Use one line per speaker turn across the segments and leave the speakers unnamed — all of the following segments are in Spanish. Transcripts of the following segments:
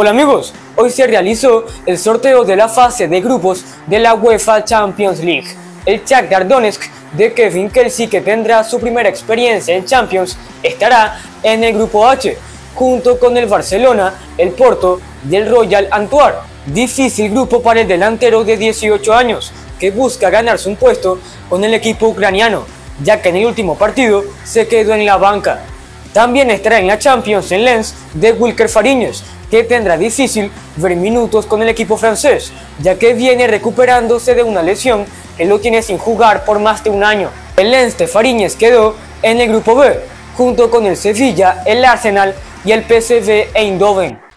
Hola amigos, hoy se realizó el sorteo de la fase de grupos de la UEFA Champions League. El Shakhtar Donetsk de Kevin Kelsey, que tendrá su primera experiencia en Champions, estará en el grupo H, junto con el Barcelona, el Porto y el Royal Antwerp. Difícil grupo para el delantero de 18 años, que busca ganarse un puesto con el equipo ucraniano, ya que en el último partido se quedó en la banca. También estará en la Champions en Lens de Wilker Fariñez, que tendrá difícil ver minutos con el equipo francés, ya que viene recuperándose de una lesión que lo tiene sin jugar por más de un año. El Lens de Fariñez quedó en el grupo B, junto con el Sevilla, el Arsenal y el PSV Eindhoven.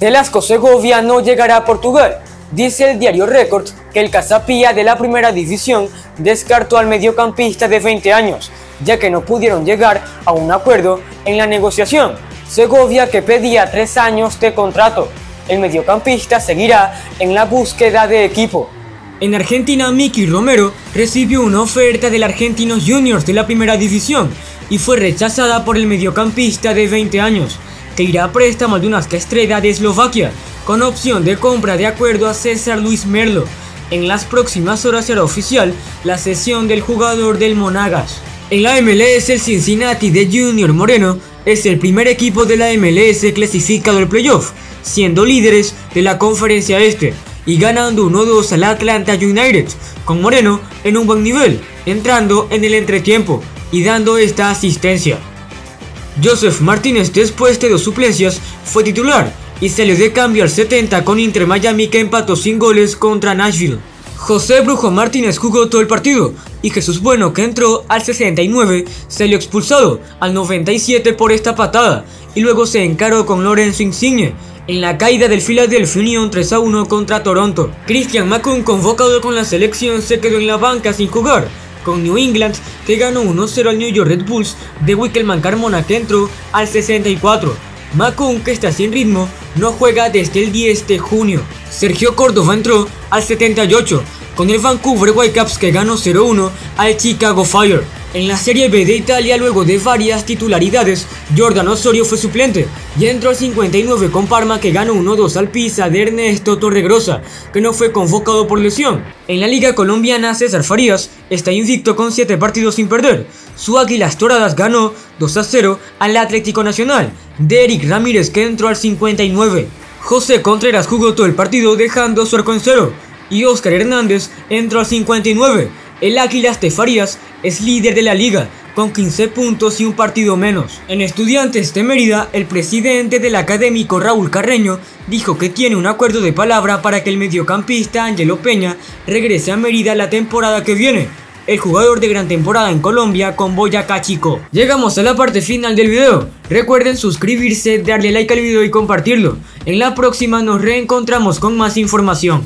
Velasco Segovia no llegará a Portugal. Dice el diario Record que el Casapía de la primera división descartó al mediocampista de 20 años, ya que no pudieron llegar a un acuerdo en la negociación. Segovia que pedía tres años de contrato. El mediocampista seguirá en la búsqueda de equipo. En Argentina, Miki Romero recibió una oferta del Argentinos Juniors de la primera división y fue rechazada por el mediocampista de 20 años que irá a préstamo de una Estrella de Eslovaquia, con opción de compra de acuerdo a César Luis Merlo. En las próximas horas será oficial la cesión del jugador del Monagas. En la MLS, el Cincinnati de Junior Moreno es el primer equipo de la MLS clasificado al playoff, siendo líderes de la conferencia este y ganando 1-2 al Atlanta United, con Moreno en un buen nivel, entrando en el entretiempo y dando esta asistencia. Joseph Martínez después de dos suplencias fue titular y salió de cambio al 70 con Inter Miami que empató sin goles contra Nashville. José Brujo Martínez jugó todo el partido y Jesús Bueno que entró al 69 salió expulsado al 97 por esta patada y luego se encaró con Lorenzo Insigne en la caída del Philadelphia Union 3 a 1 contra Toronto. Christian Macun convocado con la selección se quedó en la banca sin jugar con New England que ganó 1-0 al New York Red Bulls de Wickelman Carmona que entró al 64. Macun que está sin ritmo no juega desde el 10 de junio. Sergio Córdoba entró al 78 con el Vancouver Whitecaps que ganó 0-1 al Chicago Fire. En la Serie B de Italia, luego de varias titularidades, Jordan Osorio fue suplente y entró al 59 con Parma que ganó 1-2 al Pisa de Ernesto Torregrosa, que no fue convocado por lesión. En la Liga Colombiana, César Farías está invicto con 7 partidos sin perder. Su Águilas Toradas ganó 2-0 al Atlético Nacional, de Eric Ramírez que entró al 59. José Contreras jugó todo el partido dejando su arco en cero y Oscar Hernández entró al 59 el Águilas de Farías es líder de la liga con 15 puntos y un partido menos. En Estudiantes de Mérida, el presidente del académico Raúl Carreño dijo que tiene un acuerdo de palabra para que el mediocampista Angelo Peña regrese a Mérida la temporada que viene. El jugador de gran temporada en Colombia con Boyacá Chico. Llegamos a la parte final del video. Recuerden suscribirse, darle like al video y compartirlo. En la próxima nos reencontramos con más información.